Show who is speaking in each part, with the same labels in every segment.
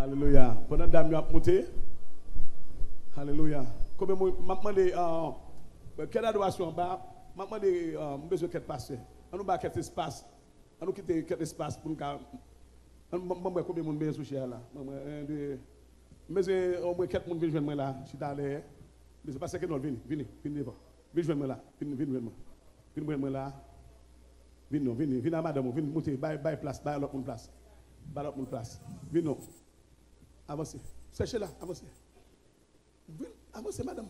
Speaker 1: Alléluia. Pendant que dame a monté. Alléluia. Comme moi, demandé euh, euh, quelle adoration en bas, m'a demandé euh besoin de passer. On nous bat quel espace. On nous quitter quel espace pour nous. On me combien de monde bien souché là. Mais au moins quatre monde viennent là. Je suis allé. Mais c'est pas ça que nous venons. Venez, venez devant. Venez joindre là. Venez, venez, venez. Venez joindre là. Venez, non, venez, venez à madame, venez monter, bye, bye place, bye l'autre place. Bye l'autre place. Venez. Non. Avancez. Cherchez là, avancez. Avancez madame.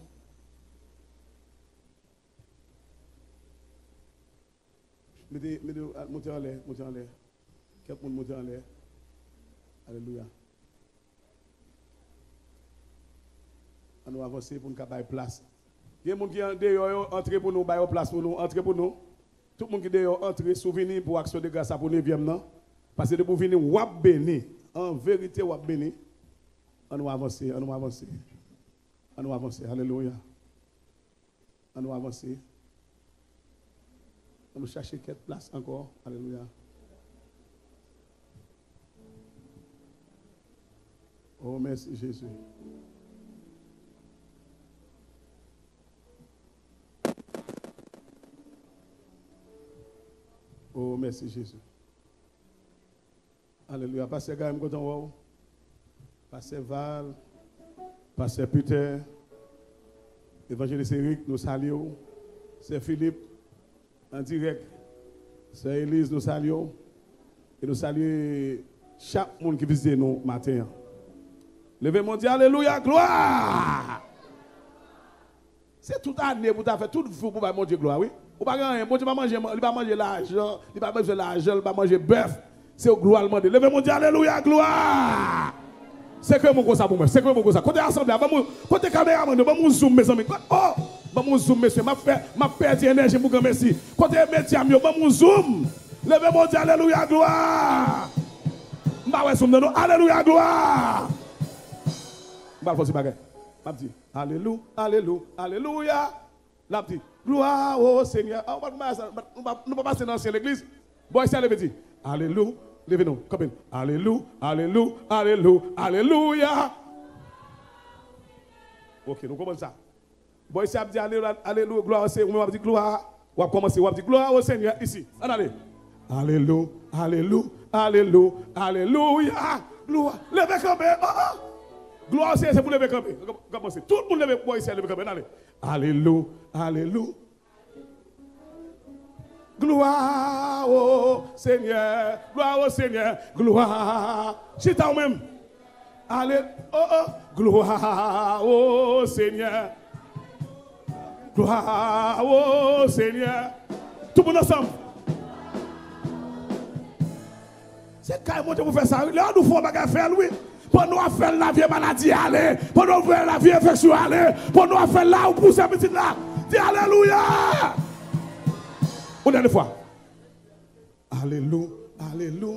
Speaker 1: Mettez, mettez, montez en l'air, montez en l'air. Quelques monde monter en l'air. Alléluia. On va avancer pour nous faire place. Il y a des gens qui sont dehors, pour nous, faire place pour nous, pour nous. Tout le monde qui est dehors, souvenir pour action de grâce pour 9e. Non? Parce que de pour venir, wap béni. En vérité, wap béni. Va avancer, va avancer. Va avancer. Alléluia. Va avancer. On va chercher quelques places encore. Alléluia. Oh, merci Jésus. Oh, merci Jésus. Alléluia. Pasteur Gaïm Gotan Pasteur Val, Pasteur Peter, Évangéliste Eric, nous saluons. C'est Philippe, en direct. C'est Élise, nous saluons. Et nous saluons chaque monde qui visite nous matin. Levez mon Dieu, Alléluia, gloire. C'est tout année pour faire tout fou pour Dieu, gloire, oui. Ou pas rien, va manger, il va manger l'argent, il va manger l'argent, il va manger bœuf. C'est au gloire demander. Levez mon Dieu, Alléluia, gloire. C'est que mon ça pour c'est que mon ça. Côté assemblée, côté caméra, on va nous zoom mes amis. Oh, va nous zoom monsieur, m'a fait m'a perdu énergie pour grand merci. Côté métier, on va nous zoom. Levez mon Dieu, Alléluia, gloire. M'a ouais zoom Alléluia, gloire. M'a faire ce. M'a dit Alléluia, Alléluia, Alléluia. La petite gloire au Seigneur. On va passer dans l'église. Bon, c'est le petit. Alléluia. Levez-nous, comme Alléluia, Alléluia, Alléluia, Alléluia. Ok, nous commençons ça. Bon, ici, on dit Alléluia, Alléluia, gloire au Seigneur. On va dire gloire. On va commencer, on va dire gloire au Seigneur ici. Allez. Alléluia, Alléluia, Alléluia, Alléluia. Gloire. Levez comme oh, oh. Gloire au Seigneur, c'est pour lever comme Commencez. Tout le monde levez pour ici, levez comme Allez. Alléluia, Alléluia. Gloire au Seigneur, gloire au Seigneur, gloire. C'est toi même. Allez, oh oh, gloire au Seigneur. Gloire au Seigneur. Tout le monde ensemble. C'est quand même pour faire ça. Là, nous faisons faire, oui. Pour nous faire la vieille maladie, allez. Pour nous faire la vieille infection, allez. Pour nous faire là où pousser petit là. Dis Alléluia. Une dernière fois. Alléluia, Alléluia.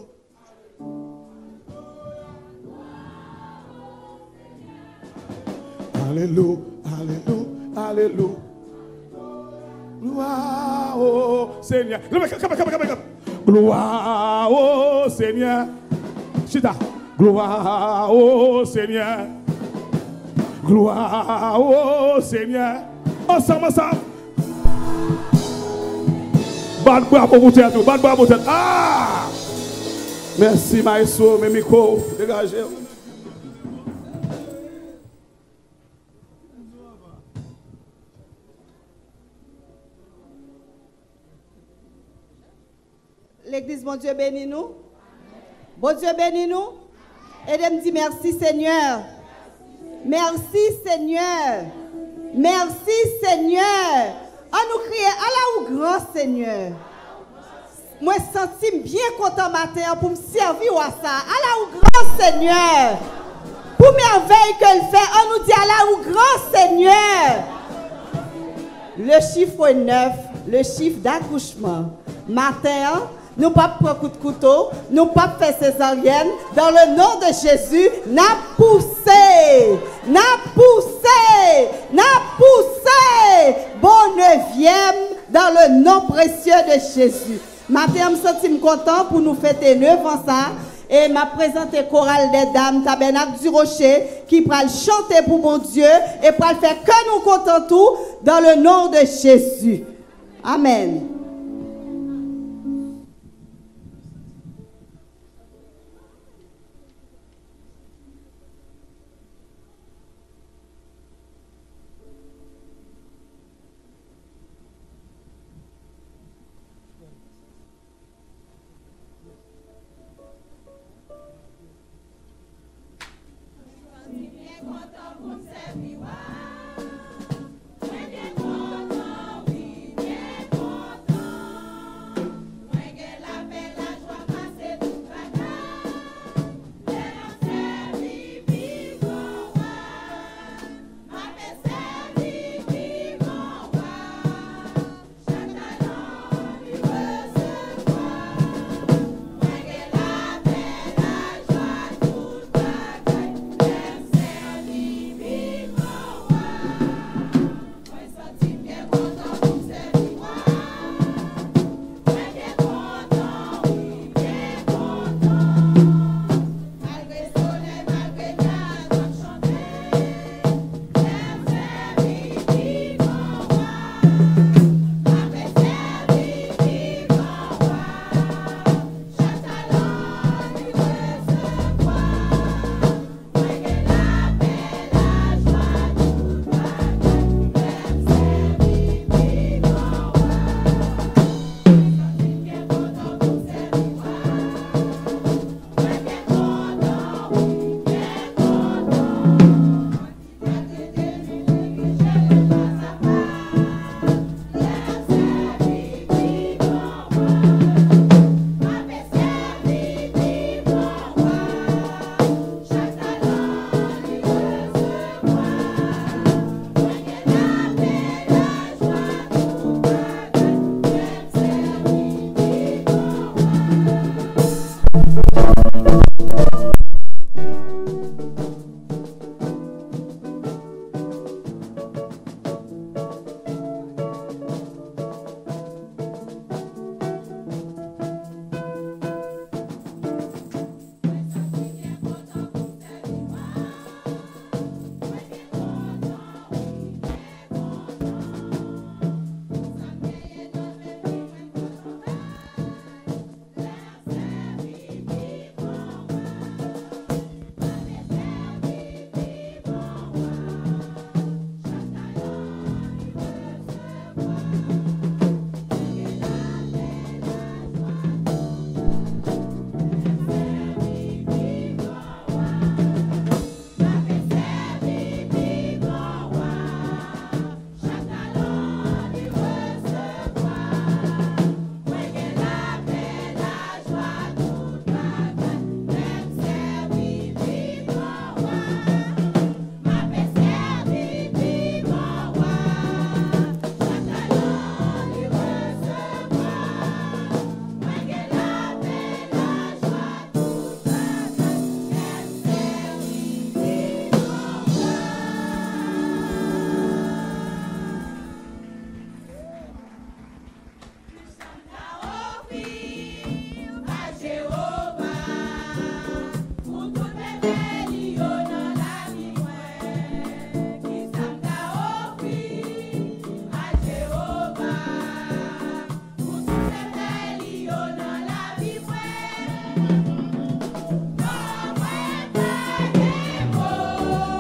Speaker 1: Alléluia, Alléluia, Alléluia. Gloire au Seigneur. Gloire au Seigneur. Chita. Gloire au Seigneur. Gloire au Seigneur. Ensemble, ensemble. Bad bravo pour tête, bad bravo pour tête. Ah! Merci, maestro, mes micros, dégagez.
Speaker 2: L'église, mon Dieu, bénis nous. Bon Dieu, bénis nous. Et de me dire merci, Seigneur. Merci, Seigneur. Merci, Seigneur. À nous crier, à la ou grand Seigneur. Moi, je sens bien content matin pour me servir à ça. Ou grand Seigneur. Pour merveille que le fait, on nous dit à la ou grand Seigneur. Le chiffre 9, le chiffre d'accouchement. Matin, nous pas prendre coup de couteau, nous pas faire césarienne. Dans le nom de Jésus, n'a poussé, n'a poussé, n'a poussé. Bon neuvième dans le nom précieux de Jésus. Matin, je me sens content pour nous fêter neuf ans ça. Et m'a présenté chorale des dames, tabernacle du rocher, qui pourra chanter pour mon Dieu et pourra faire que nous comptons tout dans le nom de Jésus. Amen.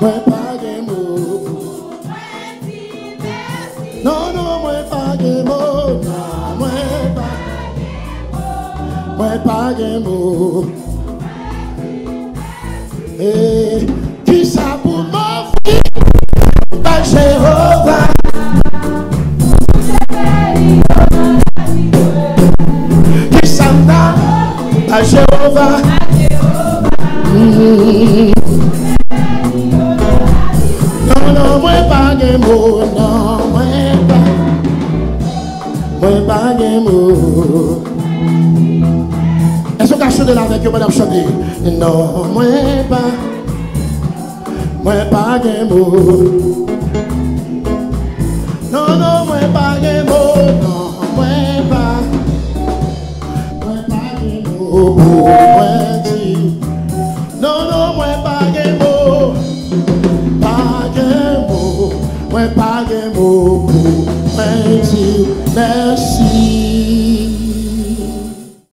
Speaker 3: mwen page mou Non, non, mwen page mou Mwen page mou Mwen page mou E, ki sa pou mou fi Pa Jehova Ki sa mda mm-hmm. Pa Jehova Pa Jehova gen mou nan mwen pa Mwen pa gen mou E sou ka chode la vek yo mwen ap chode Nan mwen pa Mwen pa gen mou Non, non, mwen pa gen mou Non, mwen pa Mwen pa gen mou